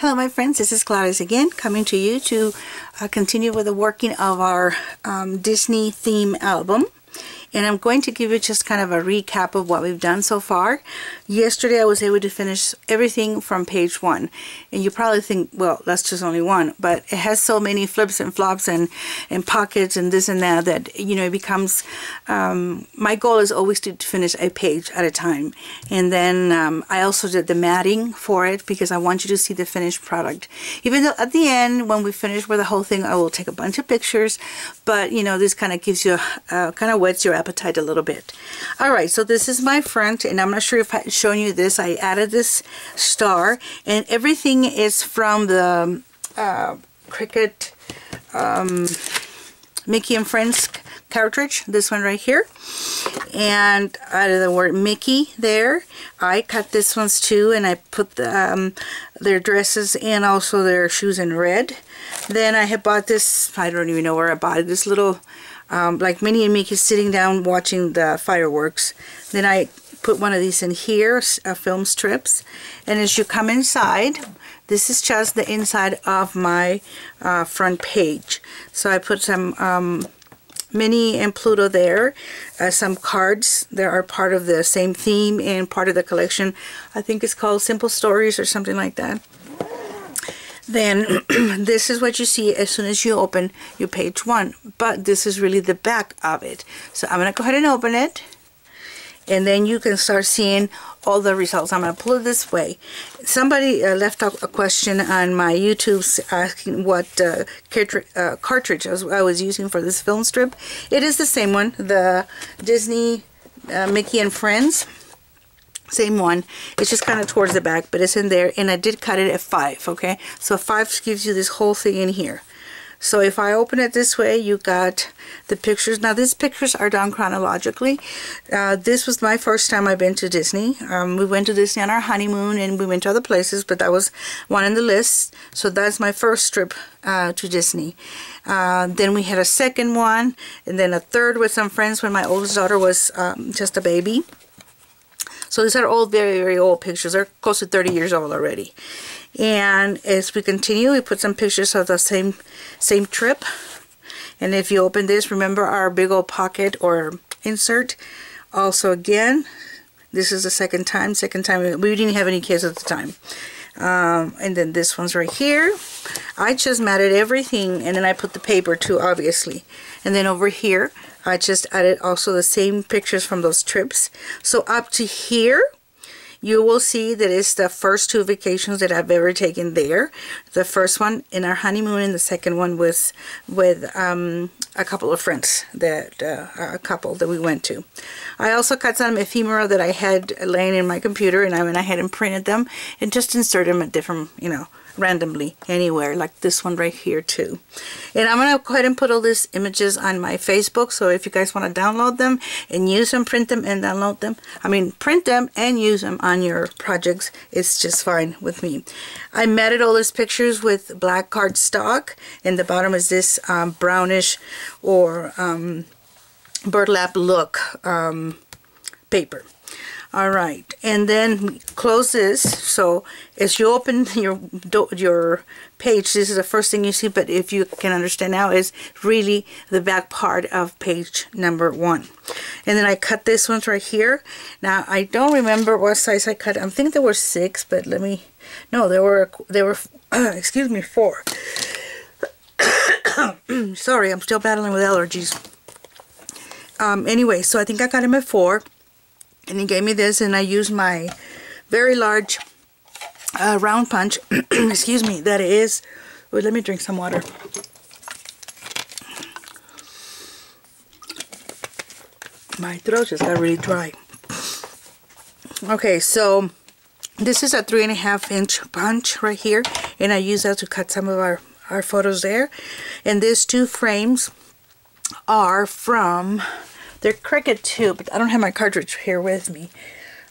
Hello my friends, this is Gladys again coming to you to uh, continue with the working of our um, Disney theme album and I'm going to give you just kind of a recap of what we've done so far. Yesterday I was able to finish everything from page one. And you probably think well that's just only one but it has so many flips and flops and and pockets and this and that that you know it becomes um, my goal is always to, finish a page at a time. And then um, I also did the matting for it because I want you to see the finished product. Even though at the end when we finish with the whole thing I will take a bunch of pictures but you know this kind of gives you uh, kind of whets your appetite a little bit. All right, so this is my front, and I'm not sure if I've shown you this. I added this star, and everything is from the uh, Cricut um, Mickey and Friends cartridge, this one right here. And out of the word Mickey there, I cut this ones too, and I put the, um, their dresses and also their shoes in red. Then I had bought this, I don't even know where I bought it, this little um, like Minnie and Mickey sitting down watching the fireworks. Then I put one of these in here, uh, film strips. And as you come inside, this is just the inside of my uh, front page. So I put some um, Minnie and Pluto there, uh, some cards that are part of the same theme and part of the collection. I think it's called Simple Stories or something like that then this is what you see as soon as you open your page one but this is really the back of it so I'm gonna go ahead and open it and then you can start seeing all the results. I'm going to pull it this way. Somebody uh, left a question on my YouTube asking what uh, cartridge, uh, cartridge I was, I was, using for this film strip. It is the same one, the Disney uh, Mickey and Friends same one. It's just kind of towards the back but it's in there and I did cut it at 5 okay? So 5 gives you this whole thing in here. So if I open it this way you got the pictures. Now these pictures are done chronologically. Uh, this was my first time I've been to Disney. Um, we went to Disney on our honeymoon and we went to other places but that was one in the list. So that's my first trip uh, to Disney. Uh, then we had a second one and then a third with some friends when my oldest daughter was um, just a baby so these are all very, very old pictures. They're close to 30 years old already. And as we continue, we put some pictures of the same, same trip. And if you open this, remember our big old pocket or insert. Also again, this is the second time. Second time, we didn't have any kids at the time. Um, and then this one's right here. I just matted everything and then I put the paper too, obviously. And then over here, I just added also the same pictures from those trips. So up to here, you will see that it's the first two vacations that I've ever taken there. The first one in our honeymoon and the second one was with um, a couple of friends, that uh, a couple that we went to. I also cut some ephemera that I had laying in my computer and I went ahead and printed them and just inserted them at different, you know, randomly anywhere like this one right here too. And I'm gonna go ahead and put all these images on my Facebook so if you guys want to download them and use them print them and download them I mean print them and use them on your projects it's just fine with me. I matted all these pictures with black cardstock and the bottom is this um, brownish or um, burlap look um, paper all right. And then close this. So as you open your your page this is the first thing you see but if you can understand now is really the back part of page number one. And then I cut this one right here. Now I don't remember what size I cut. I think there were six but let me no there were there were excuse me four. Sorry I'm still battling with allergies. Um, anyway so I think I got him at four and he gave me this and I used my very large uh, round punch excuse me that is. Wait let me drink some water. My throat just got really dry. Okay so this is a three and a half inch punch right here and I use that to cut some of our our photos there. And these two frames are from they're Cricut too, but I don't have my cartridge here with me.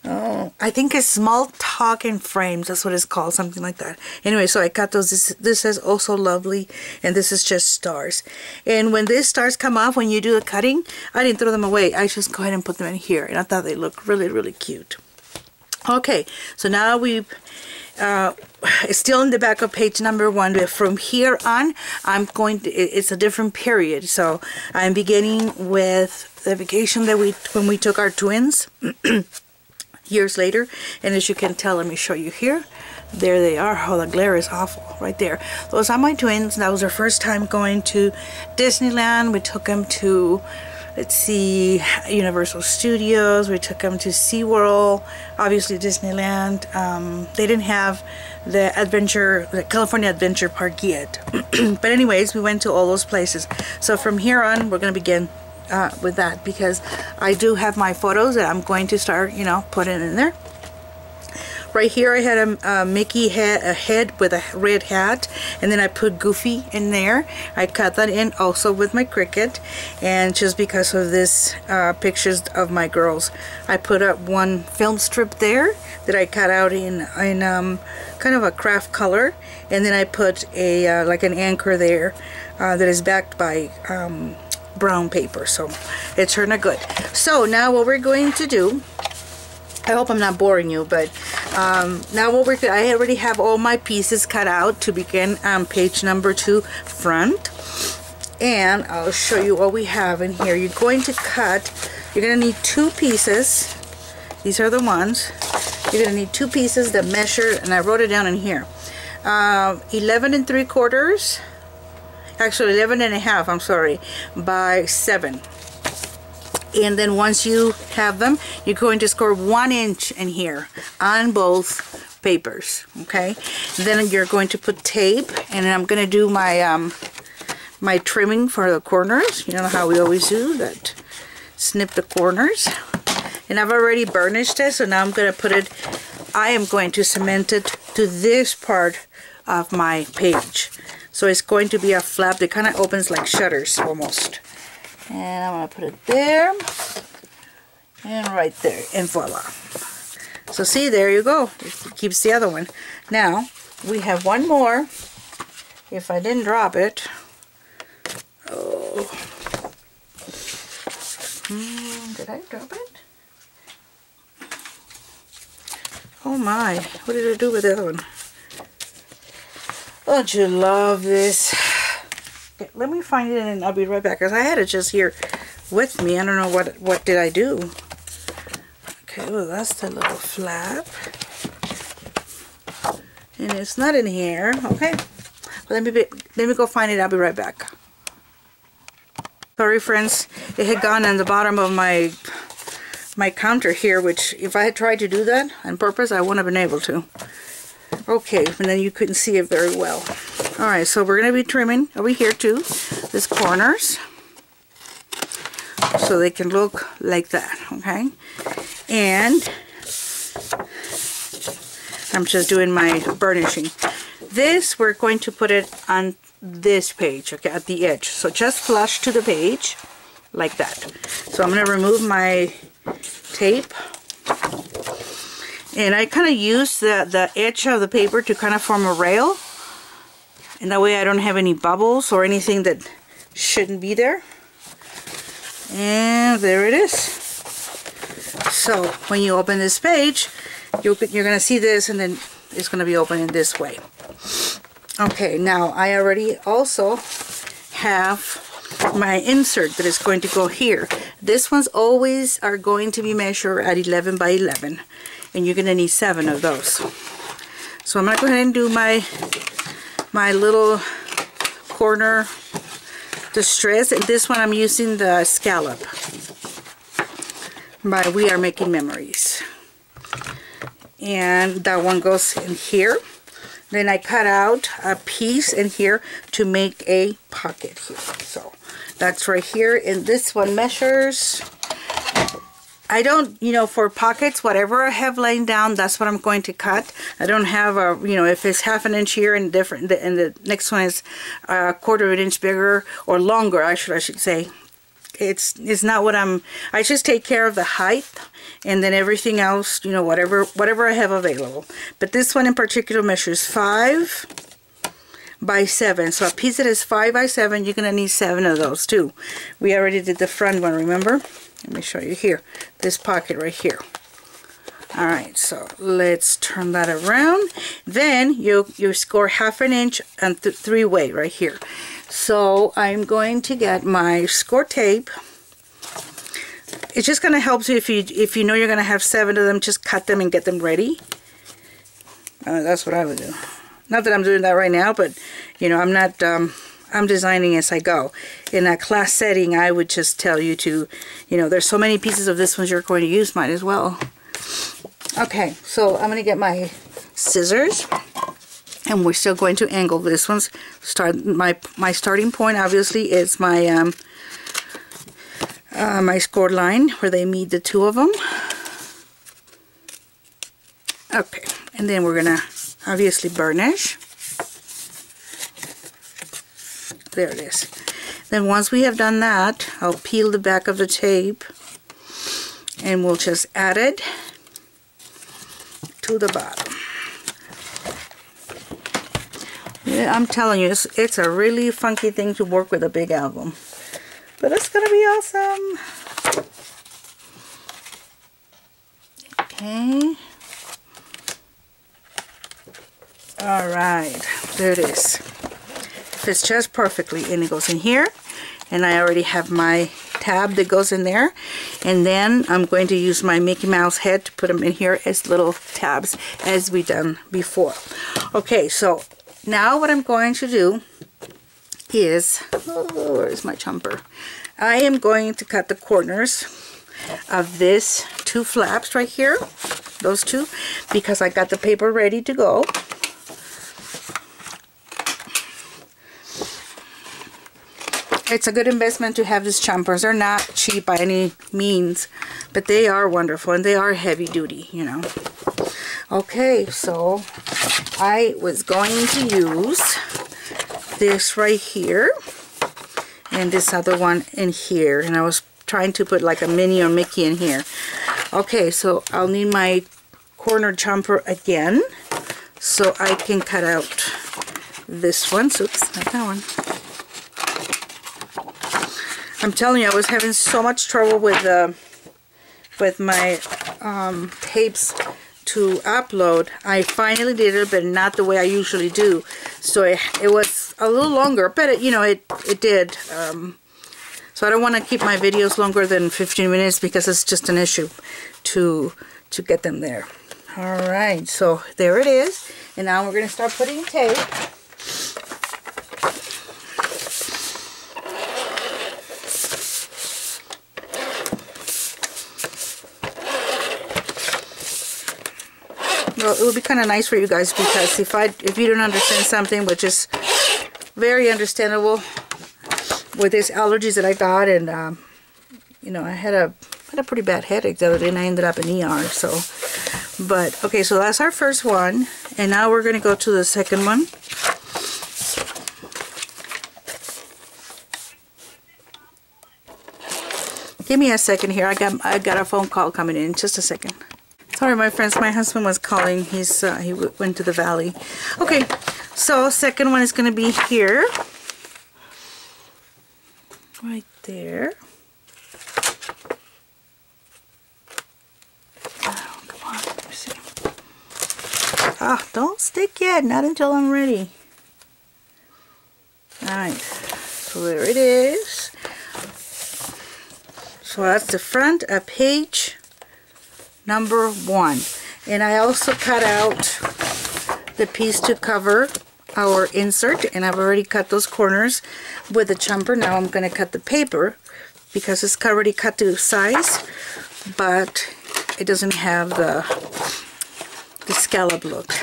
Oh, I think it's small talking frames. That's what it's called, something like that. Anyway, so I got those. This, this is also lovely, and this is just stars. And when these stars come off, when you do the cutting, I didn't throw them away. I just go ahead and put them in here, and I thought they looked really, really cute. Okay, so now we've uh, it's still in the back of page number one but from here on I'm going to it's a different period so I'm beginning with the vacation that we when we took our twins years later. And as you can tell let me show you here. There they are. Oh the glare is awful right there. Those are my twins. That was their first time going to Disneyland. We took them to let's see Universal Studios. We took them to SeaWorld obviously Disneyland. Um, they didn't have the adventure the California Adventure Park yet. But anyways we went to all those places. So from here on we're gonna begin uh, with that because I do have my photos that I'm going to start you know putting in there Right here I had a, a Mickey head, a head with a red hat and then I put Goofy in there. I cut that in also with my Cricut and just because of this uh, pictures of my girls I put up one film strip there that I cut out in, in um, kind of a craft color and then I put a uh, like an anchor there uh, that is backed by um, brown paper so it turned out good so now what we're going to do I hope I'm not boring you, but um, now what we're I already have all my pieces cut out to begin um, page number two front. And I'll show you what we have in here. You're going to cut, you're going to need two pieces. These are the ones. You're going to need two pieces that measure, and I wrote it down in here. Uh, 11 and 3 quarters, actually 11 and a half, I'm sorry, by 7 and then once you have them you're going to score one inch in here on both papers okay? Then you're going to put tape and I'm going to do my um, my trimming for the corners. You know how we always do that snip the corners? And I've already burnished it so now I'm going to put it I am going to cement it to this part of my page so it's going to be a flap that kind of opens like shutters almost and I'm going to put it there and right there and voila. So see, there you go. It keeps the other one. Now, we have one more. If I didn't drop it. Oh. Hmm, did I drop it? Oh my, what did I do with the other one? Don't you love this? Okay, let me find it and I'll be right back because I had it just here with me. I don't know what what did I do. Okay, well that's the little flap. And it's not in here. Okay. Let me be, let me go find it. I'll be right back. Sorry friends, it had gone on the bottom of my my counter here, which if I had tried to do that on purpose, I wouldn't have been able to. Okay, and then you couldn't see it very well. Alright, so we're going to be trimming over here too, these corners. So they can look like that, okay? And I'm just doing my burnishing. This, we're going to put it on this page, okay, at the edge. So just flush to the page, like that. So I'm going to remove my tape and I kind of use the, the edge of the paper to kind of form a rail. And that way I don't have any bubbles or anything that shouldn't be there. And there it is. So when you open this page, you're, you're going to see this and then it's going to be open in this way. Okay, now I already also have my insert that is going to go here. This one's always are going to be measured at 11 by 11 and you're going to need seven of those. So I'm going to go ahead and do my my little corner distress and this one I'm using the scallop. By We Are Making Memories. And that one goes in here. Then I cut out a piece in here to make a pocket here. So that's right here and this one measures I don't, you know, for pockets, whatever I have laying down, that's what I'm going to cut. I don't have a, you know, if it's half an inch here and different, and the next one is a quarter of an inch bigger or longer, I should, I should say. It's, it's not what I'm, I just take care of the height and then everything else, you know, whatever, whatever I have available. But this one in particular measures five by seven. So a piece that is five by seven, you're going to need seven of those too. We already did the front one, remember? Let me show you here. This pocket right here. All right, so let's turn that around. Then you, you score half an inch and th three way right here. So I'm going to get my score tape. It's just going to help you if you if you know you're going to have seven of them, just cut them and get them ready. Uh, that's what I would do. Not that I'm doing that right now, but you know, I'm not, um, I'm designing as I go. In a class setting, I would just tell you to, you know, there's so many pieces of this ones you're going to use, might as well. Okay, so I'm going to get my scissors and we're still going to angle this one's start my my starting point obviously is my um, uh, my score line where they meet the two of them okay and then we're gonna obviously burnish there it is then once we have done that I'll peel the back of the tape and we'll just add it to the bottom. Yeah, I'm telling you, it's, it's a really funky thing to work with a big album. But it's going to be awesome. Okay. Alright, there it is. Fits just perfectly and it goes in here. And I already have my tab that goes in there and then I'm going to use my Mickey Mouse head to put them in here as little tabs as we done before okay so now what I'm going to do is oh, where's my chomper I am going to cut the corners of this two flaps right here those two because I got the paper ready to go it's a good investment to have these chompers. They're not cheap by any means, but they are wonderful and they are heavy duty, you know. Okay, so I was going to use this right here and this other one in here. And I was trying to put like a Minnie or Mickey in here. Okay, so I'll need my corner chomper again so I can cut out this one. Oops, not that one. I'm telling you, I was having so much trouble with uh, with my um, tapes to upload. I finally did it, but not the way I usually do. So it, it was a little longer, but it, you know, it, it did. Um, so I don't want to keep my videos longer than 15 minutes because it's just an issue to, to get them there. All right, so there it is. And now we're going to start putting tape. Well, it would be kind of nice for you guys because if I if you don't understand something, which is very understandable with these allergies that I got, and um, you know, I had a had a pretty bad headache the other day, and I ended up in ER. So, but okay, so that's our first one, and now we're gonna go to the second one. Give me a second here. I got I got a phone call coming in. Just a second. Sorry, my friends, my husband was calling. He's uh, He went to the valley. Okay, so second one is going to be here. Right there. Oh, come on. Ah, don't stick yet. Not until I'm ready. Alright, so there it is. So that's the front, a page number one. And I also cut out the piece to cover our insert and I've already cut those corners with the chomper. Now I'm going to cut the paper because it's already cut to size but it doesn't have the, the scallop look.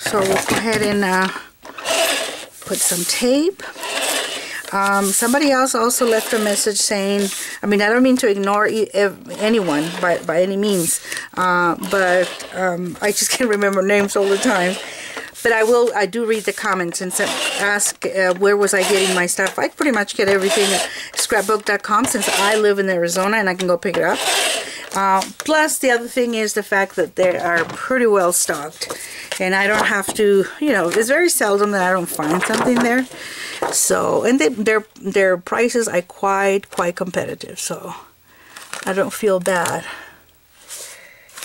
So we'll go ahead and uh, put some tape um, somebody else also left a message saying, I mean, I don't mean to ignore e anyone by, by any means, uh, but um, I just can't remember names all the time. But I will, I do read the comments and ask uh, where was I getting my stuff. I pretty much get everything at scrapbook.com since I live in Arizona and I can go pick it up. Uh, plus, the other thing is the fact that they are pretty well stocked. And I don't have to, you know, it's very seldom that I don't find something there. So, and they, their their prices are quite quite competitive. So, I don't feel bad.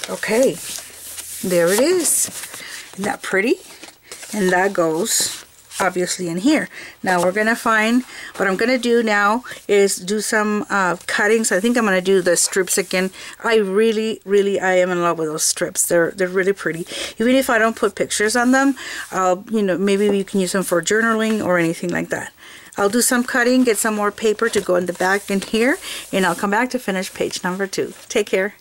Okay, there it is. Isn't that pretty? And that goes obviously in here. Now we're going to find, what I'm going to do now is do some uh, cuttings. I think I'm going to do the strips again. I really, really, I am in love with those strips. They're, they're really pretty. Even if I don't put pictures on them, I'll, you know, maybe you can use them for journaling or anything like that. I'll do some cutting, get some more paper to go in the back in here, and I'll come back to finish page number two. Take care.